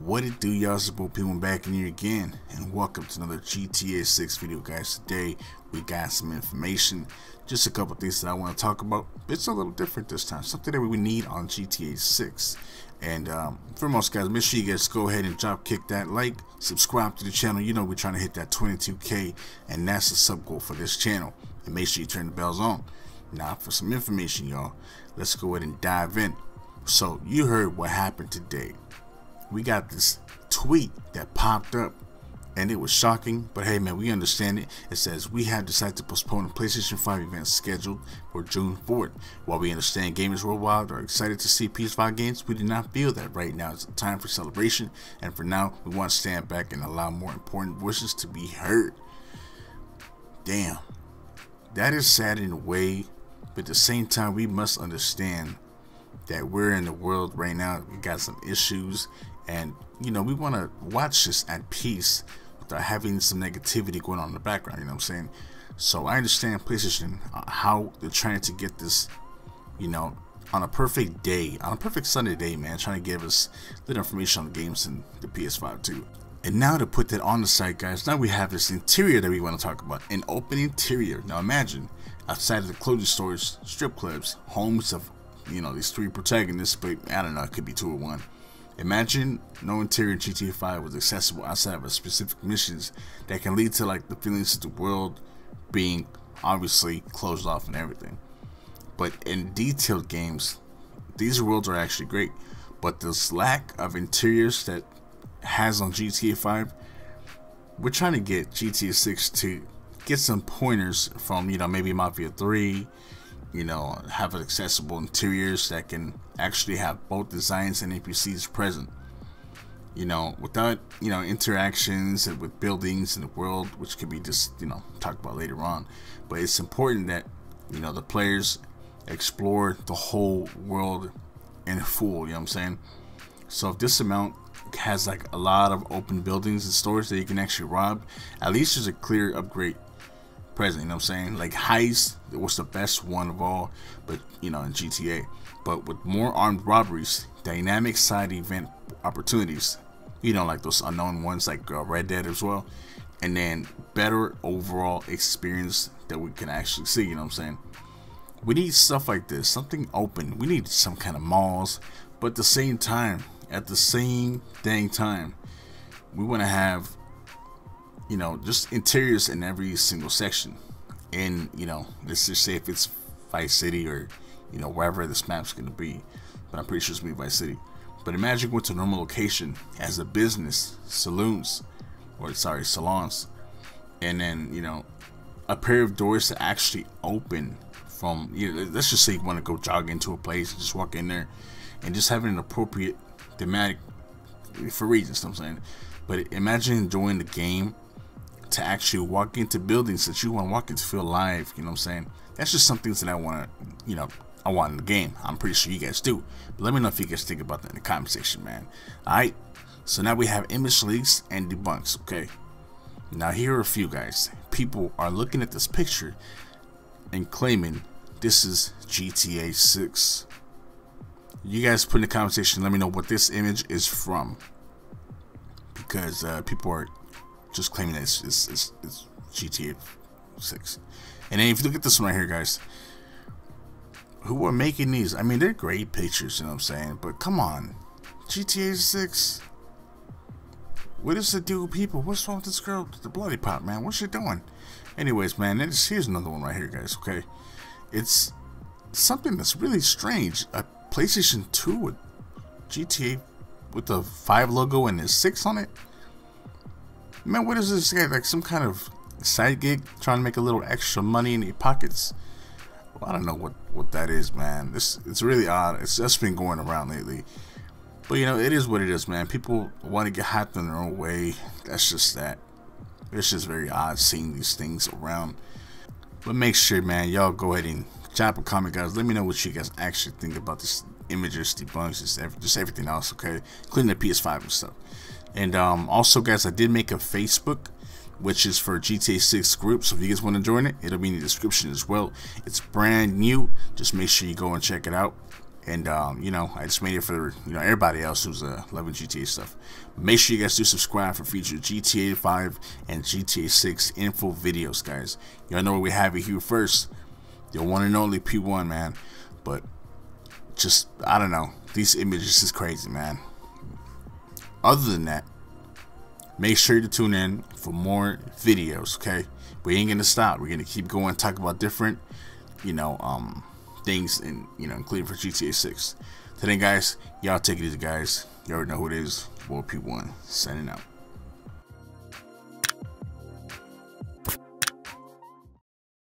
What it do y'all support people back in here again and welcome to another GTA 6 video guys. Today we got some information, just a couple things that I want to talk about. It's a little different this time, something that we need on GTA 6. And um, for most guys, make sure you guys go ahead and drop kick that like, subscribe to the channel. You know we're trying to hit that 22k and that's the sub goal for this channel. And make sure you turn the bells on. Now for some information y'all, let's go ahead and dive in. So you heard what happened today we got this tweet that popped up and it was shocking but hey man we understand it. It says we have decided to postpone the playstation 5 event scheduled for june 4th while we understand gamers worldwide are excited to see ps5 games we do not feel that right now is the time for celebration and for now we want to stand back and allow more important voices to be heard. Damn. That is sad in a way but at the same time we must understand that we're in the world right now we got some issues and you know we want to watch this at peace without having some negativity going on in the background you know what i'm saying? So i understand playstation uh, how they're trying to get this you know on a perfect day on a perfect sunday day man trying to give us little information on the games and the ps5 too. And now to put that on the site guys now we have this interior that we want to talk about an open interior. Now imagine outside of the clothing stores strip clubs homes of you know these three protagonists but i don't know it could be two or one Imagine no interior GTA 5 was accessible outside of specific missions that can lead to like the feelings of the world being obviously closed off and everything. But in detailed games, these worlds are actually great. But this lack of interiors that has on GTA 5, we're trying to get GTA 6 to get some pointers from, you know, maybe Mafia 3, you know, have accessible interiors that can actually have both designs and NPCs present. You know, without, you know, interactions with buildings in the world, which could be just, you know, talked about later on. But it's important that, you know, the players explore the whole world in full, you know what I'm saying? So if this amount has like a lot of open buildings and stores that you can actually rob, at least there's a clear upgrade present. You know what I'm saying? Like Heist was the best one of all, but you know in GTA. But with more armed robberies, dynamic side event opportunities, you know like those unknown ones like uh, Red Dead as well, and then better overall experience that we can actually see. You know what I'm saying? We need stuff like this, something open. We need some kind of malls, but at the same time, at the same dang time, we want to have you know, just interiors in every single section. And, you know, let's just say if it's Vice City or, you know, wherever this map's going to be. But I'm pretty sure it's going to be Vice City. But imagine going to a normal location as a business, saloons, or sorry, salons. And then, you know, a pair of doors to actually open from, you know, let's just say you want to go jog into a place, just walk in there and just having an appropriate thematic for reasons, you know I'm saying. But imagine enjoying the game to actually walk into buildings that you want to walk into feel alive. You know what I'm saying? That's just some things that I want to, you know, I want in the game. I'm pretty sure you guys do. But let me know if you guys think about that in the comment section, man. Alright, so now we have image leaks and debunks, okay? Now here are a few guys. People are looking at this picture and claiming this is GTA 6. You guys put in the comment section, let me know what this image is from. Because uh, people are just claiming that it's, it's, it's, it's GTA 6. And then if you look at this one right here, guys, who are making these? I mean, they're great pictures, you know what I'm saying? But come on, GTA 6. What is the deal with people? What's wrong with this girl, the bloody pop, man? What's she doing? Anyways, man, here's another one right here, guys, okay? It's something that's really strange. A PlayStation 2 with GTA with the 5 logo and the 6 on it? Man, what is this guy? Like some kind of side gig trying to make a little extra money in their pockets? Well, I don't know what, what that is, man. This It's really odd. It's just been going around lately. But, you know, it is what it is, man. People want to get hyped in their own way. That's just that. It's just very odd seeing these things around. But make sure, man, y'all go ahead and drop a comment, guys. Let me know what you guys actually think about this images, debunks, just everything else, okay? Including the PS5 and stuff. And um, also, guys, I did make a Facebook, which is for GTA 6 group. So if you guys want to join it, it'll be in the description as well. It's brand new. Just make sure you go and check it out. And um, you know, I just made it for you know everybody else who's uh, loving GTA stuff. Make sure you guys do subscribe for future GTA 5 and GTA 6 info videos, guys. Y'all know where we have it here first. Your one and only P1, man. But just I don't know, these images is crazy, man. Other than that, make sure to tune in for more videos. Okay, we ain't gonna stop. We're gonna keep going, talk about different, you know, um things, and you know, including for GTA 6. Today, guys, y'all take it easy, guys. You already know who it is. Real P1 signing out.